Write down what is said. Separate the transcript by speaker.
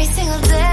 Speaker 1: every single day.